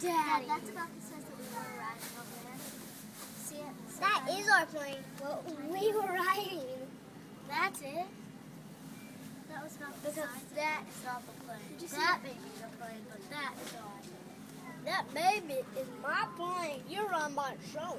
daddy. daddy. that's about the size that we were riding over there. See it? So that is our plane. Well, we were riding. That's it. That was not the Because size. that is not the plane. Did you see that may be the plane, but that is ours. That baby is my plane. You're on my show.